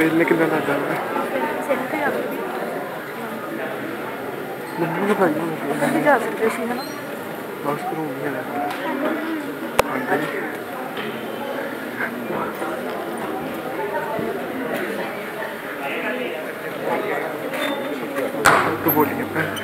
भेजने के लिए जाता है मम्मी के जा सकते हैं ना बस करो मम्मी जाता तो बोलिए